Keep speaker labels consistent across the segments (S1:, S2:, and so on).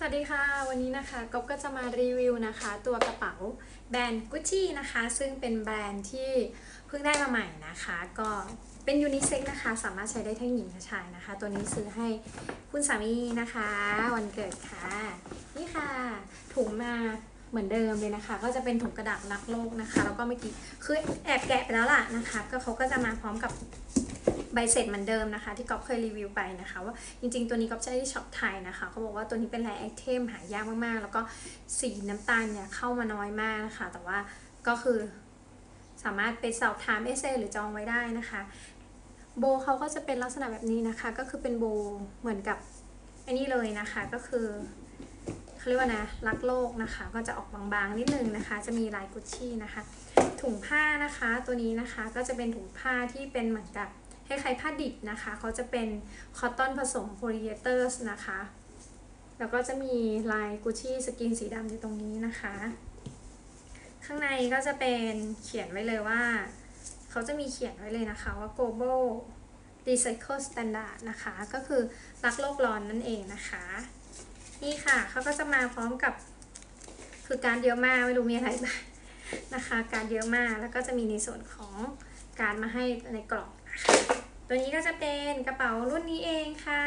S1: สวัสดีค่ะ วันนี้นะคะก๊อฟก็จะมารีวิวนะคะ ตัวกระเป๋าแบรนด์กุชชี่นะคะ ซึ่งเป็นแบรนด์ที่เพิ่งได้มาใหม่นะคะ ก็เป็นยูนิเซ็กนะคะ สามารถใช้ได้ทั้งหญิงและชายนะคะ ตัวนี้ซื้อให้คุณสามีนะคะ วันเกิดค่ะ นี่ค่ะ ถุงมาเหมือนเดิมเลยนะคะ ก็จะเป็นถุงกระดาษรักโลกนะคะ แล้วก็เมื่อกี้คือแอบแกะไปแล้วล่ะนะคะ ก็เขาก็จะมาพร้อมกับ ใบเสร็จเหมือนเดิมนะคะ ที่ก๊อฟเคยรีวิวไปนะคะว่าจริงๆตัวนี้ก๊อฟใช้ที่ shop ไทยนะคะเขาบอกว่าตัวนี้เป็น rare item หายากมากๆ แล้วก็สีน้ำตาลเนี่ยเข้ามาน้อยมากนะคะ แต่ว่าก็คือสามารถไปสอบถาม SA หรือจองไว้ได้นะคะ โบเขาก็จะเป็นลักษณะแบบนี้นะคะ ก็คือเป็นโบเหมือนกับอันนี้เลยนะคะก็คือเขาเรียกว่านะรักโลกนะคะ ก็จะออกบางๆนิดนึงนะคะ จะมีลายกุชชี่นะคะ ถุงผ้านะคะ ตัวนี้นะคะก็จะเป็นถุงผ้าที่เป็นเหมือนกับ คล้ายๆผ้าดิบนะคะเขาจะเป็น cotton ผสมโพลีเอสเตอร์นะคะ แล้วก็จะมีลายกุชชี่สกรีนสีดำอยู่ตรงนี้นะคะ ข้างในก็จะเป็นเขียนไว้เลยว่า เขาจะมีเขียนไว้เลยนะคะว่า global recycled standard นะคะ ก็คือรักโลกร้อนนั่นเองนะคะ นี่ค่ะเขาก็จะมาพร้อมกับคือการ์ดเยอะมากไม่รู้มีอะไรบ้างนะคะ การเยอะมากแล้วก็จะมีในส่วนของการมาให้ในกล่องนะคะ ตัวนี้ก็จะเป็นกระเป๋ารุ่นนี้เองค่ะ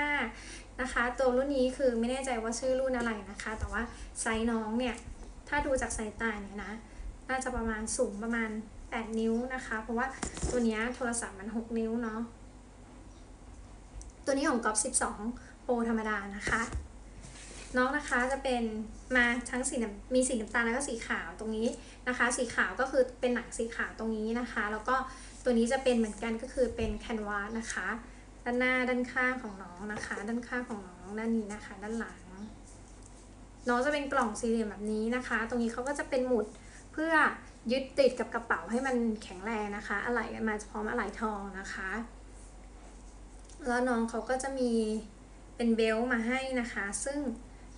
S1: นะคะ ตัวรุ่นนี้คือไม่แน่ใจว่าชื่อรุ่นอะไรนะคะ แต่ว่าไซส์น้องเนี่ย ถ้าดูจากสายตาเนี่ยนะ น่าจะประมาณสูงประมาณ 8 นิ้วนะคะ เพราะว่าตัวนี้โทรศัพท์มัน 6 นิ้วเนาะ ตัวนี้ของก๊อฟ12 โปรธรรมดานะคะ น้องนะคะจะเป็นมาทั้งสีมีสีน้ำตาลแล้วก็สีขาวตรงนี้นะคะ สีขาวก็คือเป็นหนังสีขาวตรงนี้นะคะ แล้วก็ ตัวนี้จะเป็นเหมือนกันก็คือเป็นแคนวาสนะคะ ด้านหน้าด้านข้างของน้องนะคะ ด้านข้างของน้องด้านนี้นะคะ ด้านหลัง น้องจะเป็นกล่องสี่เหลี่ยมแบบนี้นะคะ ตรงนี้เขาก็จะเป็นหมุดเพื่อยึดติดกับกระเป๋าให้มันแข็งแรงนะคะอะไหล่มาพร้อมอะไหล่ทองนะคะ แล้วน้องเขาก็จะมีเป็น belt มาให้นะคะ ซึ่ง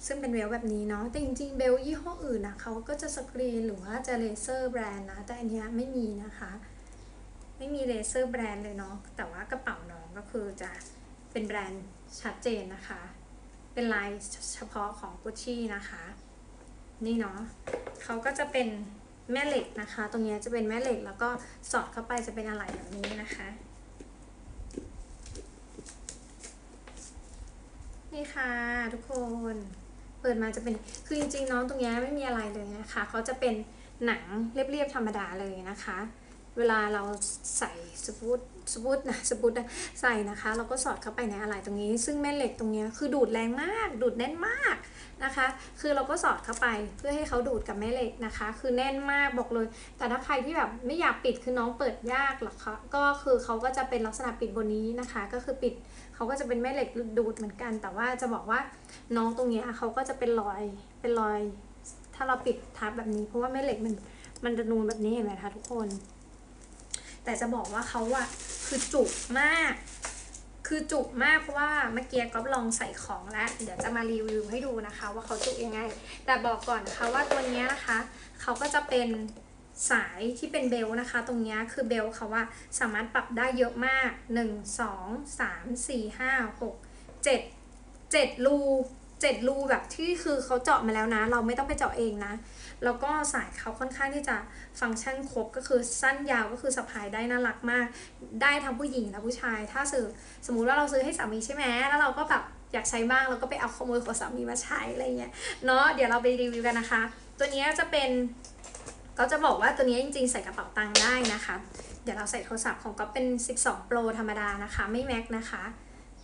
S1: ซึ่งเป็น belt แบบนี้เนาะแต่จริงๆ belt ยี่ห้ออื่นนะเขาก็จะสกรีนหรือว่าจะเลเซอร์แบรนด์นะ แต่อันเนี้ยไม่มีนะคะ ไม่มีเลเซอร์แบรนด์เลยเนาะแต่ว่ากระเป๋าน้องก็คือจะเป็นแบรนด์ชัดเจนนะคะ เป็นลายเฉพาะของกุชชี่นะคะ นี่เนาะเขาก็จะเป็นแม่เหล็กนะคะ ตรงนี้จะเป็นแม่เหล็กแล้วก็สอดเข้าไปจะเป็นอะไรแบบนี้นะคะ นี่ค่ะทุกคนเปิดมาจะเป็นคือจริงๆน้องตรงนี้ไม่มีอะไรเลยนะคะเขาจะเป็นหนังเรียบๆธรรมดาเลยนะคะ เวลาเราใส่สปูตสปูตนะสปูตใส่นะคะ เราก็สอดเข้าไปในอะไรตรงนี้ ซึ่งแม่เหล็กตรงนี้คือดูดแรงมาก ดูดแน่นมากนะคะ คือเราก็สอดเข้าไปเพื่อให้เขาดูดกับแม่เหล็กนะคะ คือแน่นมากบอกเลย แต่ถ้าใครที่แบบไม่อยากปิดคือน้องเปิดยากหรอกคะก็คือเขาก็จะเป็นลักษณะปิดบนนี้นะคะ ก็คือปิดเขาก็จะเป็นแม่เหล็กดูดเหมือนกัน แต่ว่าจะบอกว่าน้องตรงนี้เขาก็จะเป็นรอยเป็นรอย ถ้าเราปิดทับแบบนี้เพราะว่าแม่เหล็กมันมันจะนูนแบบนี้เห็นไหมคะทุกคน แต่จะบอกว่าเขาอะคือจุกมาก คือจุกมากเพราะว่าเมื่อกี้ก็ลองใส่ของแล้ว เดี๋ยวจะมารีวิวให้ดูนะคะ ว่าเขาจุกยังไง แต่บอกก่อนนะคะว่าตัวนี้นะคะเขาก็จะเป็นสายที่เป็นเบลนะคะ ตรงนี้คือเบลเขาว่าสามารถปรับได้เยอะมาก 1 2 3 4 5 6 7 7รู 7รูแบบที่คือเขาเจาะมาแล้วนะ เราไม่ต้องไปเจาะเองนะ แล้วก็สายเขาค่อนข้างที่จะฟังก์ชันครบก็คือสั้นยาวก็คือสะพายได้น่ารักมาก ได้ทั้งผู้หญิงและผู้ชาย ถ้าซื้อสมมุติว่าเราซื้อให้สามีใช่ไหมแล้วเราก็แบบอยากใช้บ้างเราก็ไปเอาขโมยของสามีมาใช้อะไรเงี้ยเนาะเดี๋ยวเราไปรีวิวกันนะคะ ตัวนี้จะเป็นก็จะบอกว่าตัวนี้จริงๆใส่กระเป๋าตังค์ได้นะคะ เดี๋ยวเราใส่โทรศัพท์ของก็เป็น 12 Pro ธรรมดานะคะ ไม่ Max นะคะ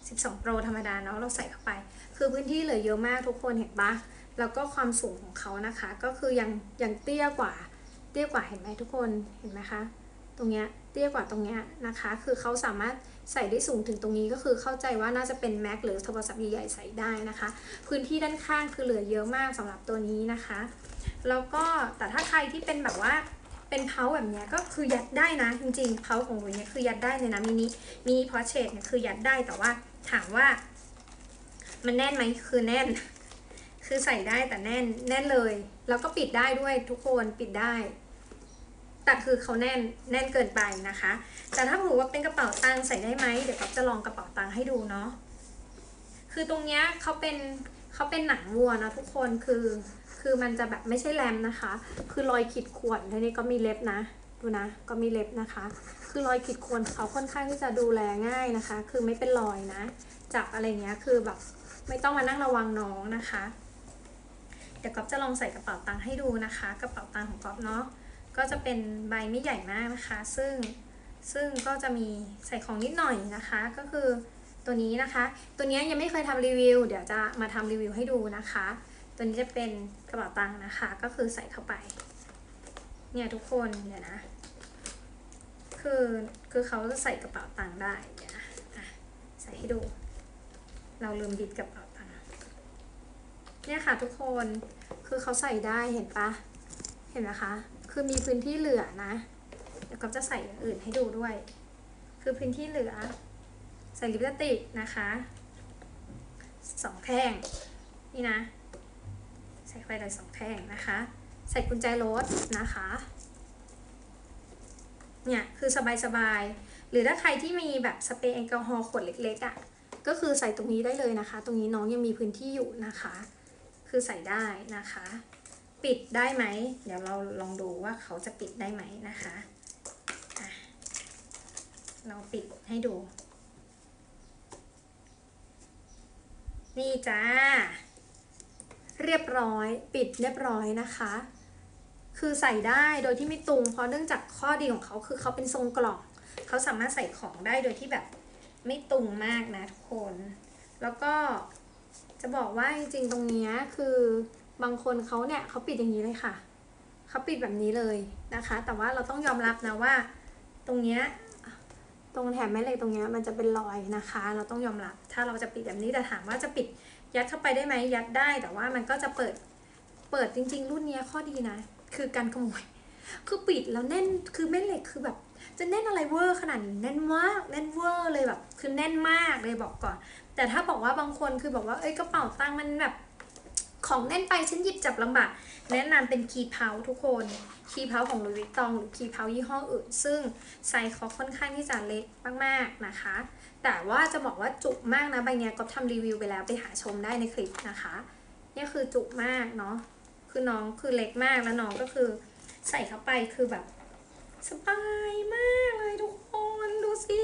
S1: 12 Pro ธรรมดาเนาะเราใส่เข้าไป คือพื้นที่เหลือเยอะมากทุกคนเห็นปะแล้วก็ความสูงของเขานะคะ ก็คือยังยังเตี้ยกว่า เตี้ยกว่าเห็นไหมทุกคนเห็นไหมคะ ตรงเนี้ยเตี้ยกว่าตรงเนี้ยนะคะ คือเขาสามารถใส่ได้สูงถึงตรงนี้ก็คือเข้าใจว่าน่าจะเป็น Mac หรือโทรศัพท์ใหญ่ๆใส่ได้นะคะ พื้นที่ด้านข้างคือเหลือเยอะมากสำหรับตัวนี้นะคะ แล้วก็แต่ถ้าใครที่เป็นแบบว่าเป็นเพาแบบเนี้ยก็คือยัดได้นะจริงๆเพาของหนูเนี่ยคือยัดได้เลยนะมินิมินิพอเชตเนี่ยคือยัดได้แต่ว่า ถามว่า มันแน่นไหมคือแน่น คือใส่ได้แต่แน่น แน่นเลย แล้วก็ปิดได้ด้วยทุกคนปิดได้ แต่คือเขาแน่นแน่นเกินไปนะคะ แต่ถ้าถือว่าเป็นกระเป๋าตังค์ใส่ได้ไหมเดี๋ยวก๊อฟจะลองกระเป๋าตังค์ให้ดูเนาะคือตรงเนี้ยเขาเป็นเขาเป็นหนังวัวนะทุกคนคือคือมันจะแบบไม่ใช่แรมนะคะ คือรอยขีดข่วนแล้วนี่ก็มีเล็บนะ ดูนะ ก็มีเล็บนะคะ คือรอยขีดข่วนเขาค่อนข้างที่จะดูแลง่ายนะคะ คือไม่เป็นรอยนะ จับอะไรเงี้ยคือแบบไม่ต้องมานั่งระวังน้องนะคะ เดี๋ยวก๊อฟจะลองใส่กระเป๋าตังค์ให้ดูนะคะ กระเป๋าตังค์ของก๊อฟเนาะ ก็จะเป็นใบไม่ใหญ่มากนะคะ ซึ่งซึ่งก็จะมีใส่ของนิดหน่อยนะคะ ก็คือตัวนี้นะคะ ตัวนี้ยังไม่เคยทำรีวิว เดี๋ยวจะมาทำรีวิวให้ดูนะคะ ตัวนี้จะเป็นกระเป๋าตังค์นะคะ ก็คือใส่เข้าไป เนี่ยทุกคนเดี๋ยวนะ คือคือเขาจะใส่กระเป๋าตังค์ได้เดี๋ยวนะอะใส่ให้ดู เราลืมบิดกระเป๋าตังค์เนี่ยค่ะทุกคนคือเขาใส่ได้เห็นปะเห็นไหมคะ คือมีพื้นที่เหลือนะเดี๋ยวก็จะใส่อย่างอื่นให้ดูด้วย คือพื้นที่เหลือ ใส่ลิปสติกนะคะสองแท่งนี่นะ ใส่ไปเลยสองแท่งนะคะ ใส่กุญแจรถนะคะ เนี่ยคือสบายๆ หรือถ้าใครที่มีแบบสเปรย์แอลกอฮอล์ขวดเล็กๆอะ่ะ ก็คือใส่ตรงนี้ได้เลยนะคะ ตรงนี้น้องยังมีพื้นที่อยู่นะคะ คือใส่ได้นะคะ ปิดได้ไหม เดี๋ยวเราลองดูว่าเขาจะปิดได้ไหมนะคะะเราปิดให้ดู นี่จ้า เรียบร้อย ปิดเรียบร้อยนะคะ คือใส่ได้โดยที่ไม่ตุง เพราะเนื่องจากข้อดีของเขาคือเขาเป็นทรงกล่อง เขาสามารถใส่ของได้โดยที่แบบไม่ตุงมากนะทุกคน แล้วก็จะบอกว่าจริงๆตรงนี้คือบางคนเขาเนี่ยเขาปิดอย่างนี้เลยค่ะ เขาปิดแบบนี้เลยนะคะ แต่ว่าเราต้องยอมรับนะว่า ตรงเนี้ยตรงแถบแม่เหล็กตรงเนี้ยมันจะเป็นรอยนะคะ เราต้องยอมรับ ถ้าเราจะปิดแบบนี้แต่ถามว่าจะปิดยัดเข้าไปได้ไหมยัดได้แต่ว่ามันก็จะเปิดเปิดจริง ๆ รุ่นเนี้ยข้อดีนะ คือกันขโมย คือปิดแล้วแน่นคือแม่เหล็กคือแบบ จะแน่นอะไร over ขนาดนี้แน่นมากแน่น over เลยแบบ คือแน่นมากเลยบอกก่อน แต่ถ้าบอกว่าบางคนคือบอกว่าเอ้ยกระเป๋าตังค์มันแบบของแน่นไปฉันหยิบจับลำบากแนะนำเป็น key pouch ทุกคน key pouch ของ Louis Vuitton หรือ key pouch ยี่ห้ออื่น ซึ่งไซส์เขาค่อนข้างที่จะเล็กมากๆนะคะ แต่ว่าจะบอกว่าจุมากนะใบเนี้ยก็ทำรีวิวไปแล้วไปหาชมได้ในคลิปนะคะ นี่คือจุกมากเนาะ คือน้องคือเล็กมากแล้วน้องก็คือใส่เข้าไปคือแบบ สบายมากเลยทุกคนดูสิ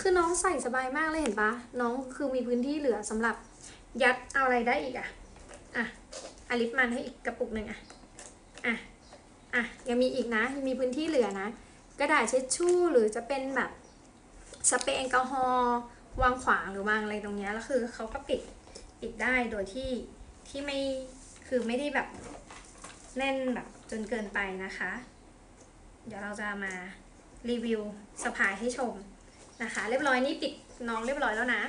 S1: คือน้องใส่สบายมากเลยเห็นปะน้องคือมีพื้นที่เหลือสำหรับยัดเอาอะไรได้อีกอะอะอาลิปมันให้อีกกระปุกหนึ่งอะอะอะยังมีอีกนะยังมีพื้นที่เหลือนะ กระดาษเช็ดชู่หรือจะเป็นแบบสเปรย์แอลกอฮอล์วางขวางหรือวางอะไรตรงเนี้ยแล้วคือเขาก็ปิดปิดได้โดยที่ที่ไม่ คือไม่ได้แบบแน่นแบบจนเกินไปนะคะ เดี๋ยวเราจะมารีวิวสะพายให้ชมนะคะ เรียบร้อยนี่ปิดน้องเรียบร้อยแล้วนะ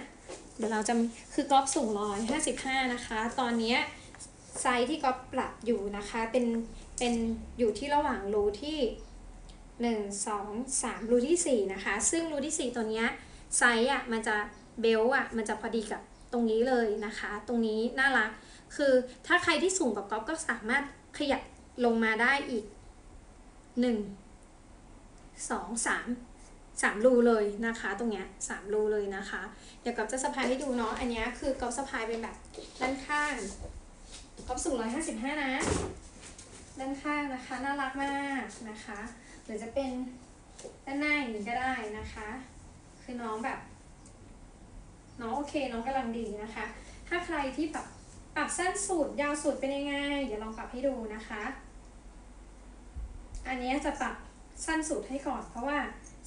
S1: เดี๋ยวเราจะคือกรอบสูงร้อยห้าสิบห้านะคะ ตอนนี้ไซส์ที่กรอบปรับอยู่นะคะเป็นเป็นอยู่ที่ระหว่างรูที่หนึ่งสองสามรูที่สี่นะคะ ซึ่งรูที่สี่ตัวเนี้ยไซส์อะมันจะเบลอะมันจะพอดีกับ ตรงนี้เลยนะคะ ตรงนี้น่ารัก คือถ้าใครที่สูงกว่าก๊อฟก็สามารถขยับลงมาได้อีกหนึ่งสองสามสามรูเลยนะคะตรงเนี้ยสามรูเลยนะคะ เดี๋ยวก๊อฟจะสะพายให้ดูเนาะอันนี้คือก๊อฟสะพายเป็นแบบด้านข้างก๊อฟสูงร้อยห้าสิบห้านะ ด้านข้างนะคะน่ารักมากนะคะหรือจะเป็นด้านหน้าอย่างนี้ก็ได้นะคะ คือน้องแบบ น้องโอเคน้องกำลังดีนะคะ ถ้าใครที่แบบปรับสั้นสุดยาวสุดเป็นยังไงเดี๋ยวลองปรับให้ดูนะคะ อันนี้จะปรับสั้นสุดให้ก่อน เพราะว่า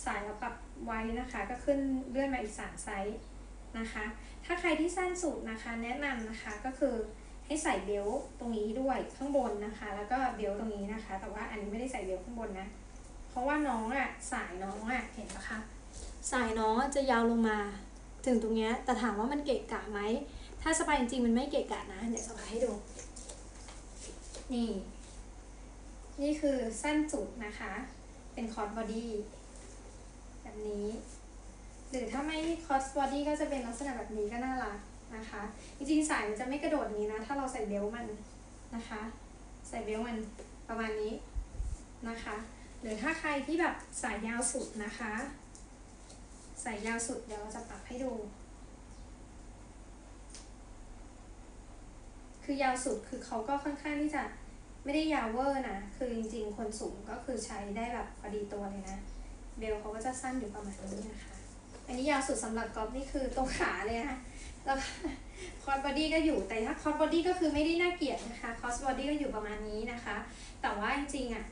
S1: สายเราปรับไว้นะคะ ก็ขึ้นเลื่อนมาอีกสามไซส์นะคะ ถ้าใครที่สั้นสุดนะคะ แนะนำนะคะก็คือให้ใส่ belt ตรงนี้ด้วยข้างบนนะคะ แล้วก็ belt ตรงนี้นะคะ แต่ว่าอันนี้ไม่ได้ใส่ belt ข้างบนนะ เพราะว่าน้องอะ่ะสายน้องอะ่ะเห็นปะคะสายน้องจะยาวลงมา ถึงตรงเนี้ยแต่ถามว่ามันเกะกะไหม ถ้าสะพายจริงๆมันไม่เกะกะนะ เดี๋ยวสะพายให้ดู นี่ นี่คือสั้นสุดนะคะ เป็น crossbody แบบนี้ หรือถ้าไม่crossbody ก็จะเป็นลักษณะแบบนี้ก็น่ารักนะคะ จริงๆสายมันจะไม่กระโดดนี้นะ ถ้าเราใส่ belt มันนะคะ ใส่ belt มันประมาณนี้นะคะ หรือถ้าใครที่แบบสายยาวสุดนะคะ สายยาวสุดเดี๋ยวเราจะปรับให้ดู คือยาวสุดคือเขาก็ค่อนข้างที่จะไม่ได้ยาว over นะ คือจริงๆ คนสูงก็คือใช้ได้แบบพอดีตัวเลยนะ belt เขาก็จะสั้นอยู่ประมาณนี้นะคะ อันนี้ยาวสุดสำหรับกอล์ฟนี่คือตรงขาเลยนะแล้ว crossbody ก็อยู่ แต่ถ้า crossbody ก็คือไม่ได้น่าเกลียดนะคะ crossbody ก็อยู่ประมาณนี้นะคะ แต่ว่าจริงๆอะ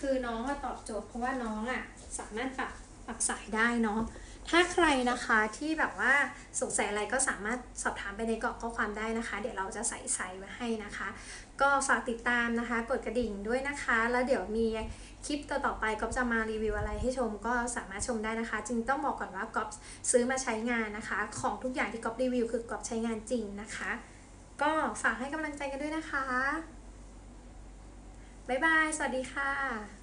S1: คือน้องอะตอบโจทย์เพราะว่าน้องอะสามารถปรับปรับสายได้เนาะ ถ้าใครนะคะที่แบบว่าสงสัยอะไรก็สามารถสอบถามไปในกรอบข้อความได้นะคะ เดี๋ยวเราจะใส่ไซส์ไว้ให้นะคะ ก็ฝากติดตามนะคะ กดกระดิ่งด้วยนะคะ แล้วเดี๋ยวมีคลิปต่อๆไปก๊อฟจะมารีวิวอะไรให้ชมก็สามารถชมได้นะคะจึงต้องบอกก่อนว่าก๊อฟซื้อมาใช้งานนะคะ ของทุกอย่างที่ก๊อฟรีวิวคือก๊อฟใช้งานจริงนะคะ ก็ฝากให้กำลังใจกันด้วยนะคะบ๊ายบาย สวัสดีค่ะ